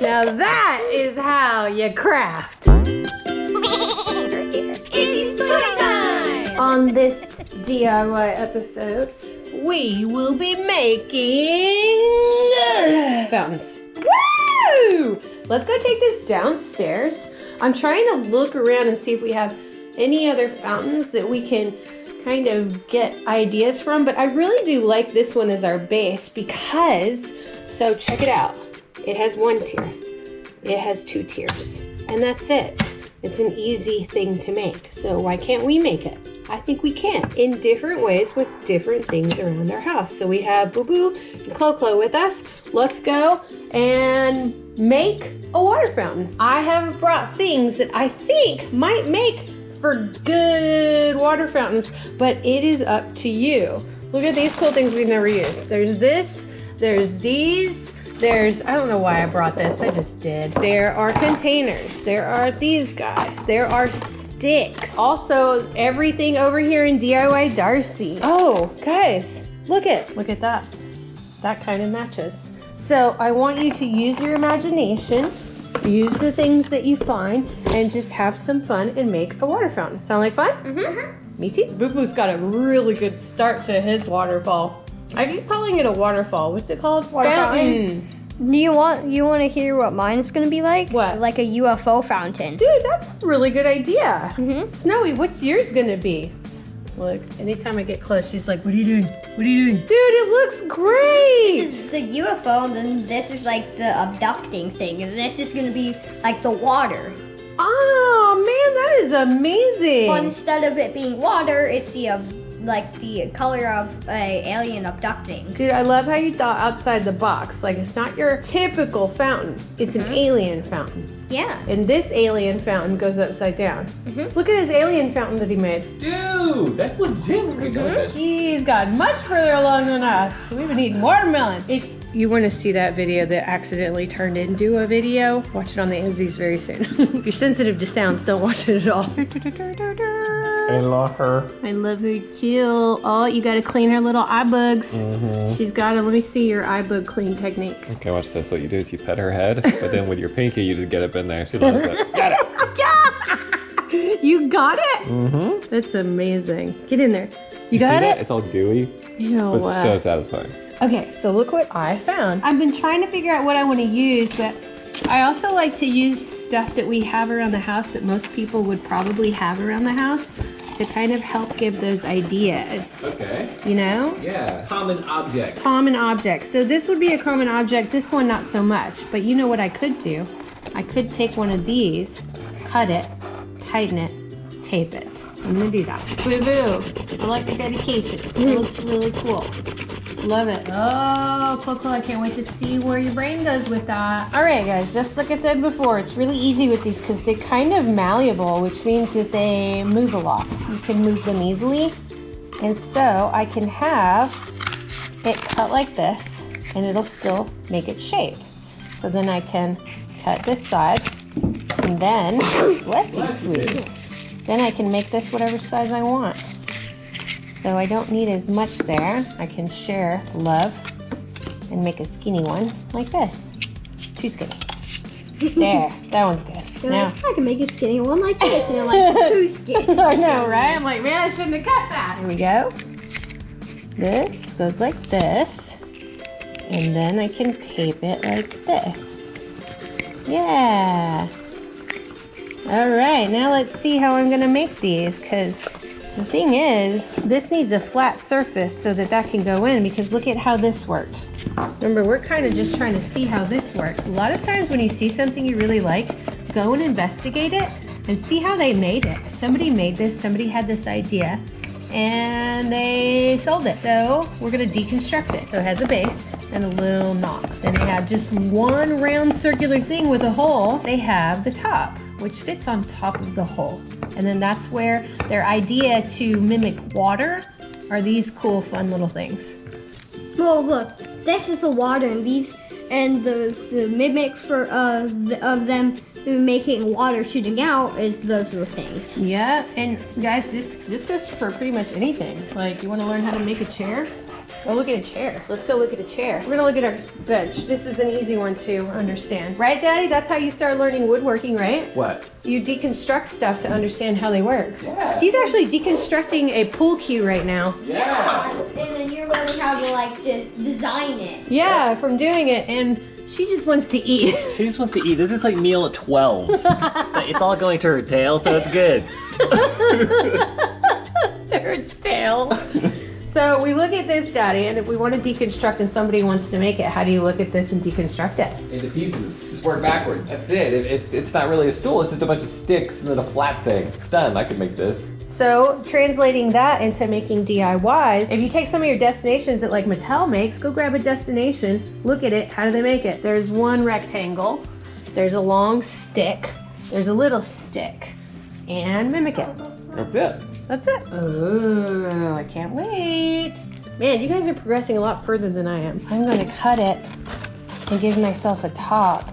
now that is how you craft. On this DIY episode, we will be making fountains. Woo! Let's go take this downstairs. I'm trying to look around and see if we have any other fountains that we can kind of get ideas from, but I really do like this one as our base because, so check it out. It has one tier, it has two tiers, and that's it. It's an easy thing to make, so why can't we make it? I think we can in different ways with different things around our house. So we have Boo Boo and Clo Clo with us. Let's go and make a water fountain. I have brought things that I think might make for good water fountains, but it is up to you. Look at these cool things we've never used. There's this, there's these, there's, I don't know why I brought this, I just did. There are containers, there are these guys, there are sticks. Also, everything over here in DIY Darcy. Oh, guys, look at, look at that. That kind of matches. So I want you to use your imagination, use the things that you find, and just have some fun and make a water fountain. Sound like fun? Mm-hmm. Me too. Boo Boo's got a really good start to his waterfall. I keep calling it a waterfall. What's it called? Water fountain. Do you want you want to hear what mine's gonna be like? What? Like a UFO fountain. Dude, that's a really good idea. Mhm. Snowy, what's yours gonna be? Look, anytime I get close, she's like, what are you doing? What are you doing? Dude, it looks great! This is the UFO, and then this is like the abducting thing, and this is gonna be like the water. Oh, man, that is amazing. But instead of it being water, it's the uh, like the color of a alien abducting. Dude, I love how you thought outside the box. Like, it's not your typical fountain. It's an alien fountain. Yeah. And this alien fountain goes upside down. Mhm. Look at his alien fountain that he made. Dude, that's legit. We're gonna go with. He's got much further along than us. We would need eating watermelon. If you want to see that video that accidentally turned into a video, watch it on the Izzy's very soon. if you're sensitive to sounds, don't watch it at all. I love her. I love her too. Oh, you gotta clean her little eye bugs. She's gotta, let me see your eye bug clean technique. Okay, watch this. What you do is you pet her head, but then with your pinky, you just get up in there. She loves it. Got it. You got it? Mm-hmm. That's amazing. Get in there. You, see got that? it? It's all gooey. Ew. But it's so satisfying. Okay, so look what I found. I've been trying to figure out what I want to use, but I also like to use stuff that we have around the house that most people would probably have around the house to kind of help give those ideas. Okay. You know? Yeah. Common object. Common objects. So this would be a common object, this one not so much. But you know what I could do? I could take one of these, cut it, tighten it, tape it. I'm gonna do that. Boo boo. I like the dedication. It looks really cool. Love it. Oh, Coco, I can't wait to see where your brain goes with that. All right, guys, just like I said before, it's really easy with these because they're kind of malleable, which means that they move a lot. You can move them easily. And so I can have it cut like this and it'll still make its shape. So then I can cut this side and then, bless you sweeties, then I can make this whatever size I want. So I don't need as much there. I can share love and make a skinny one like this. Too skinny. There, that one's good. You're Now, like, I can make a skinny one like this, and you're like, who's skinny? I know, right? I'm like, man, I shouldn't have cut that. Here we go. This goes like this. And then I can tape it like this. Yeah. All right, now let's see how I'm gonna make these because the thing is, this needs a flat surface so that that can go in because look at how this worked. Remember, we're kind of just trying to see how this works. A lot of times when you see something you really like, go and investigate it and see how they made it. Somebody made this, somebody had this idea, and they sold it. So we're gonna deconstruct it. So it has a base and a little knob. Then they have just one round circular thing with a hole. They have the top, which fits on top of the hole. And then that's where their idea to mimic water are these cool, fun little things. Well, look, this is the water, and these, and the, the mimic for uh the, of them making water shooting out is those little things. Yeah, and guys, this this goes for pretty much anything. Like, you want to learn how to make a chair? Go look at a chair. Let's go look at a chair. We're gonna look at our bench. This is an easy one to understand, right, Daddy? That's how you start learning woodworking, right? What? You deconstruct stuff to understand how they work. Yeah. He's actually deconstructing a pool cue right now. Yeah. And then you're learning how to like de- design it. Yeah, from doing it, and she just wants to eat. She just wants to eat. This is like meal at 12. it's all going to her tail, so it's good. Her tail. So we look at this, Daddy, and if we want to deconstruct and somebody wants to make it, how do you look at this and deconstruct it? Into pieces. Just work backwards. That's it. It, it. It's not really a stool. It's just a bunch of sticks and then a flat thing. It's done. I could make this. So translating that into making DIYs, if you take some of your destinations that like Mattel makes, go grab a destination, look at it, how do they make it? There's one rectangle, there's a long stick, there's a little stick, and mimic it. That's it. That's it. Oh, I can't wait. Man, you guys are progressing a lot further than I am. I'm gonna cut it and give myself a top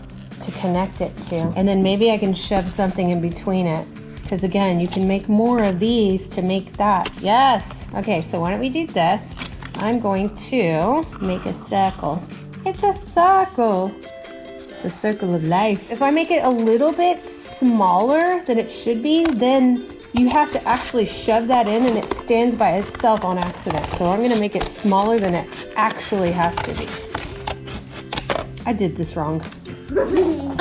to connect it to. And then maybe I can shove something in between it. Because again, you can make more of these to make that. Yes. Okay, so why don't we do this? I'm going to make a circle. It's a circle. It's a circle of life. If I make it a little bit smaller than it should be, then you have to actually shove that in and it stands by itself on accident. So I'm gonna make it smaller than it actually has to be. I did this wrong. oh,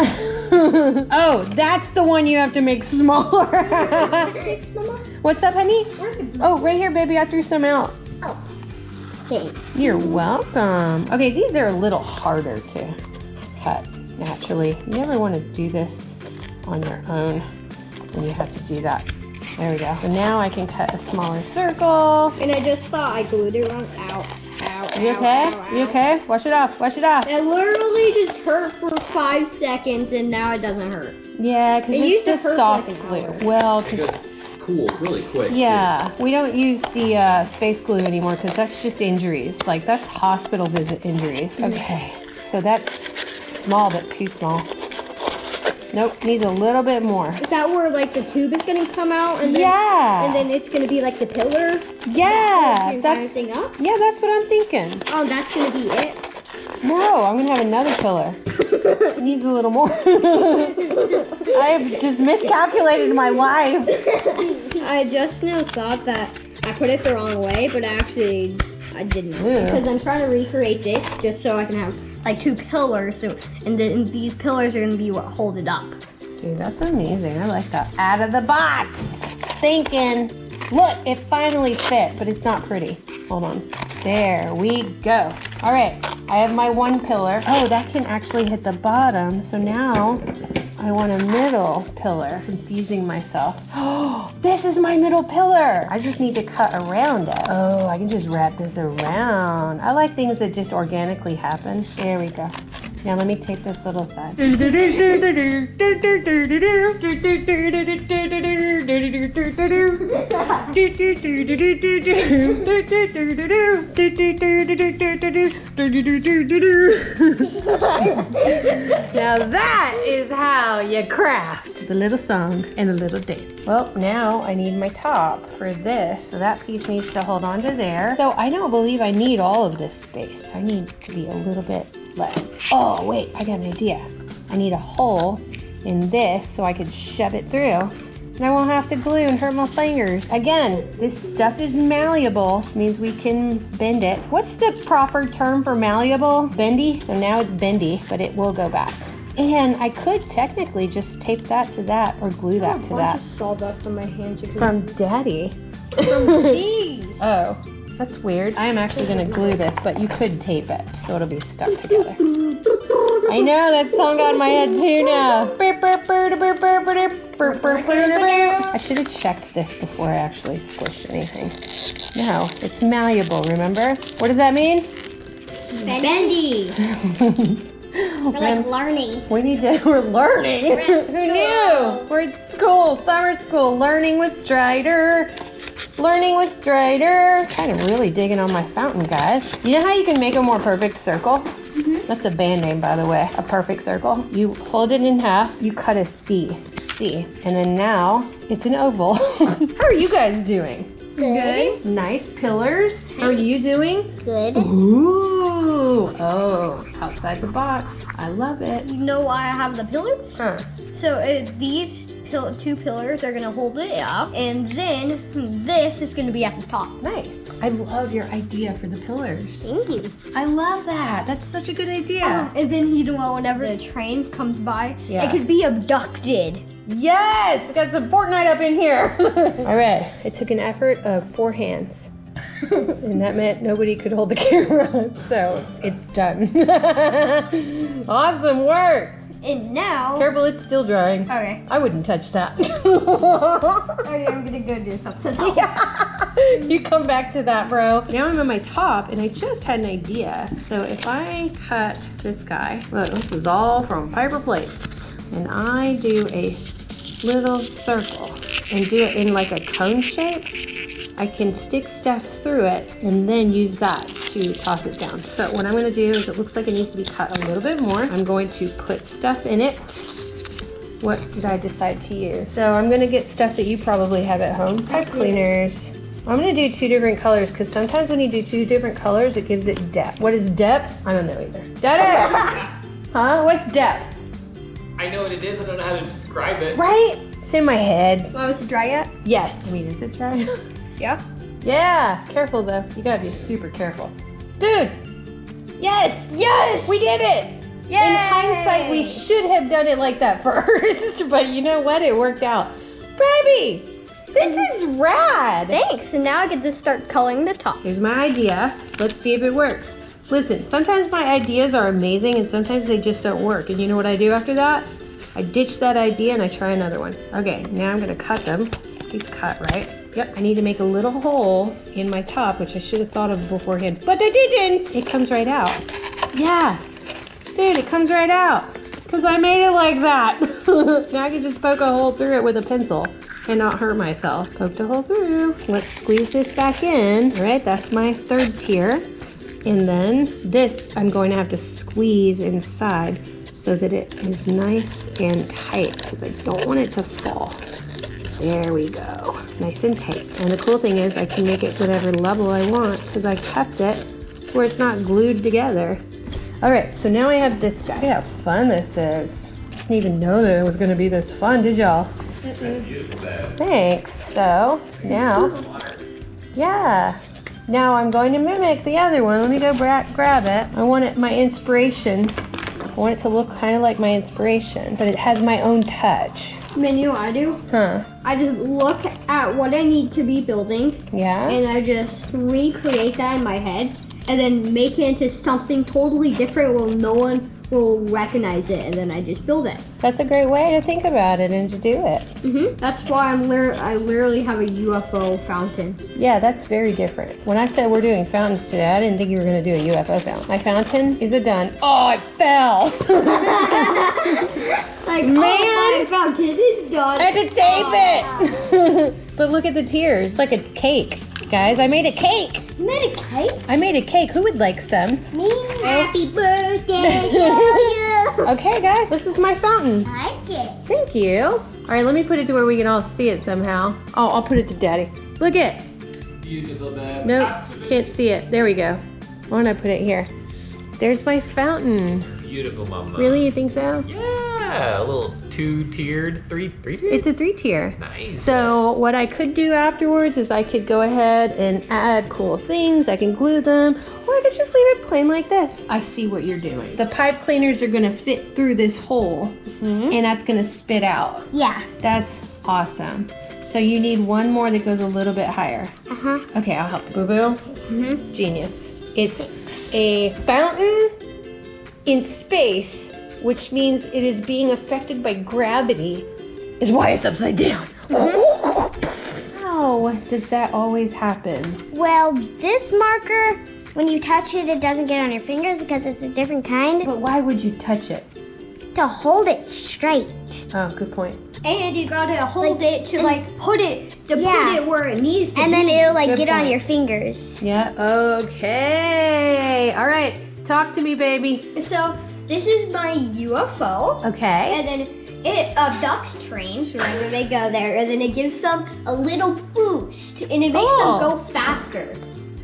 that's the one you have to make smaller. What's up, honey? Oh, right here, baby. I threw some out. Oh, thanks. You're welcome. Okay, these are a little harder to cut naturally. You never want to do this on your own when you have to do that. There we go. So now I can cut a smaller circle. And I just thought I glued it wrong. Ow, ow, You ow, okay? ow, You okay? Wash it off. Wash it off. It literally just hurt for five seconds and now it doesn't hurt. Yeah, because It it's used to the hurt soft like an glue. hour. Well, 'cause- Cool, really quick. yeah, we don't use the uh, space glue anymore because that's just injuries. Like that's hospital visit injuries. Mm-hmm. Okay, so that's small but too small. Nope, needs a little bit more. Is that where like the tube is gonna come out and then Yeah. and then it's gonna be like the pillar? Yeah, that holds the entire that's thing up? yeah, that's what I'm thinking. Oh, that's gonna be it. No, I'm gonna have another pillar. It needs a little more. I've just miscalculated my life. I just now thought that I put it the wrong way, but actually I didn't Yeah. because I'm trying to recreate this just so I can have like two pillars. So and then these pillars are gonna be what hold it up. Dude, that's amazing. I like that. Out of the box. Thinking. Look, it finally fit, but it's not pretty. Hold on. There we go. All right, I have my one pillar. Oh, that can actually hit the bottom. So now I want a middle pillar. Confusing myself. Oh, this is my middle pillar. I just need to cut around it. Oh, I can just wrap this around. I like things that just organically happen. There we go. Now let me take this little side. now that is how you craft the little song and the little dance. Well, now I need my top for this. So that piece needs to hold on to there. So I don't believe I need all of this space. I need to be a little bit less. Oh, wait, I got an idea. I need a hole in this so I could shove it through. And I won't have to glue and hurt my fingers. Again, this stuff is malleable, means we can bend it. What's the proper term for malleable? Bendy? So now it's bendy, but it will go back. And I could technically just tape that to that or glue that to that. sawdust on my hands. You From daddy. From These. Oh, that's weird. I am actually gonna glue this, but you could tape it, so it'll be stuck together. I know that song got in my head too now. I should have checked this before I actually squished anything. No, it's malleable, remember? What does that mean? Bendy. We're like learning. We need to, we're learning. We're Who school. knew? We're at school, summer school, learning with Strider. Learning with Strider. Kind of really digging on my fountain, guys. You know how you can make a more perfect circle? Mhm. That's a band name, by the way. A perfect circle. You hold it in half, you cut a C. C. And then now it's an oval. How are you guys doing? Good. Nice pillars. How are you doing? Good. Ooh. Oh, outside the box. I love it. You know why I have the pillars? Huh. So uh, these pill- two pillars are gonna hold it up, and then this is gonna be at the top. Nice. I love your idea for the pillars. Thank you. I love that. That's such a good idea. And then you know whenever the train comes by, Yeah. it could be abducted. Yes, we got some Fortnite up in here. All right, it took an effort of four hands. and that meant nobody could hold the camera, so it's done. awesome work. And now, Careful, it's still drying. okay, I wouldn't touch that. okay, I'm gonna go do something else. you come back to that, bro. Now I'm on my top, and I just had an idea. So if I cut this guy, look, this is all from fiber plates, and I do a little circle and do it in like a cone shape, I can stick stuff through it and then use that to toss it down. So what I'm gonna do is it looks like it needs to be cut a little bit more. I'm going to put stuff in it. What did I decide to use? So I'm gonna get stuff that you probably have at home. Pipe cleaners. I'm gonna do two different colors because sometimes when you do two different colors, it gives it depth. What is depth? I don't know either. Daddy! huh? What's depth? I know what it is. I don't know how to describe it. Right? It's in my head. Want us to dry yet? Yes. I mean, is it dry? Yeah. yeah. Careful though. You gotta be super careful. Dude! Yes! Yes! We did it! Yay! In hindsight, we should have done it like that first, but you know what? It worked out. Baby, this mm-hmm. is rad. Thanks. And now I get to start coloring the top. Here's my idea. Let's see if it works. Listen, sometimes my ideas are amazing and sometimes they just don't work. And you know what I do after that? I ditch that idea and I try another one. Okay, now I'm gonna cut them. These cut, right? Yep, I need to make a little hole in my top, which I should have thought of beforehand, but I didn't. It comes right out. Yeah, dude, it comes right out. Cause I made it like that. now I can just poke a hole through it with a pencil and not hurt myself. Poked a hole through. Let's squeeze this back in. All right, that's my third tier. And then this I'm going to have to squeeze inside so that it is nice and tight because I don't want it to fall. There we go. Nice and tight. And the cool thing is I can make it whatever level I want because I kept it where it's not glued together. All right, so now I have this guy. Look how fun this is. I didn't even know that it was gonna be this fun, did y'all? Thanks. So now, yeah. Now I'm going to mimic the other one. Let me go grab it. I want it my inspiration. I want it to look kind of like my inspiration, but it has my own touch. Man, you know what I do? Huh? I just look at what I need to be building Yeah. and I just recreate that in my head and then make it into something totally different where no one will recognize it and then I just build it. That's a great way to think about it and to do it. hmm That's why I'm lit- I literally have a UFO fountain. Yeah, that's very different. When I said we're doing fountains today, I didn't think you were going to do a UFO fountain. My fountain is a done. Oh, it fell. Like, Man. oh, my fountain is done. I had to tape it. but look at the tears. It's like a cake. Guys, I made a cake. Made a cake? I made a cake. Who would like some? Me? Oh. Happy birthday to you. Okay, guys, this is my fountain. I like it. Thank you. All right, let me put it to where we can all see it somehow. Oh, I'll put it to Daddy. Look it. Beautiful, man. Nope, Absolutely can't see it. There we go. Why don't I put it here? There's my fountain. Beautiful, mama. Really, you think so? Yeah, a little two-tiered, three, three tiered. It's a three tier. nice. So what I could do afterwards is I could go ahead and add cool things. I can glue them, or I could just leave it plain like this. I see what you're doing. The pipe cleaners are gonna fit through this hole, and that's gonna spit out. Yeah. That's awesome. So you need one more that goes a little bit higher. Uh huh. Okay, I'll help. Boo boo. Mhm. Genius. It's a fountain in space, which means it is being affected by gravity, is why it's upside down. Mm-hmm. Oh. How does that always happen? Well, this marker, when you touch it, it doesn't get on your fingers because it's a different kind. But why would you touch it? To hold it straight. Oh, good point. And you gotta hold it to like put it to Yeah. put it where it needs to And be. then it'll like Good get on your fingers. Yeah. Okay. All right. Talk to me, baby. So this is my UFO. Okay. And then it abducts trains whenever they go there, and then it gives them a little boost, and it makes Oh. them go faster.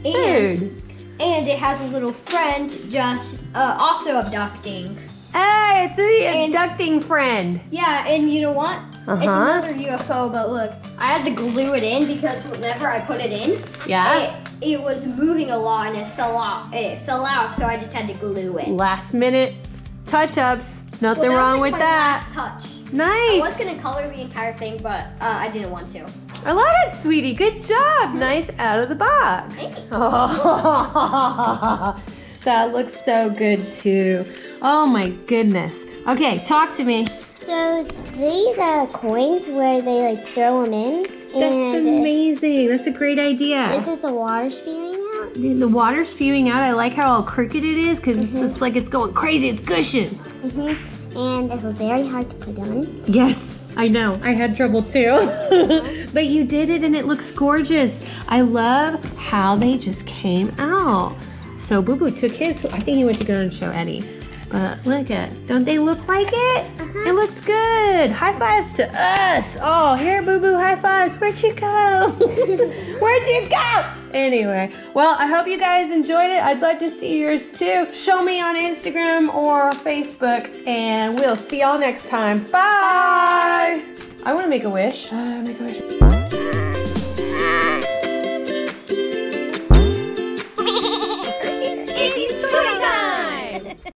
And, Dude. and it has a little friend just uh, also abducting. Hey, it's the And- abducting friend. Yeah, and you know what? It's Uh-huh. It's another UFO, but look, I had to glue it in because whenever I put it in, Yeah. it, it was moving a lot and it fell off. It fell out, so I just had to glue it. Last minute touch ups. Well, Nothing that wrong like, with my that. last touch. I was gonna color the entire thing, but uh, I didn't want to. I love it, sweetie. Good job. Nice out of the box. Oh, that looks so good too. Oh my goodness. Okay, talk to me. So these are coins where they like throw them in. That's and amazing. That's a great idea. This is the water spewing out. The the water's spewing out. I like how all crooked it is because it's, it's like it's going crazy. It's gushing. hmm And is very hard to put on. Yes, I know. I had trouble too. but you did it and it looks gorgeous. I love how they just came out. So Boo Boo took his. I think he went to go and show Eddie. But look at, don't they look like it? It looks good. High fives to us. Oh, here, Boo Boo, high fives. Where'd you go? Where'd you go? Anyway, well, I hope you guys enjoyed it. I'd love to see yours too. Show me on Instagram or Facebook, and we'll see y'all next time. Bye. I want to make a wish. Uh, make a wish.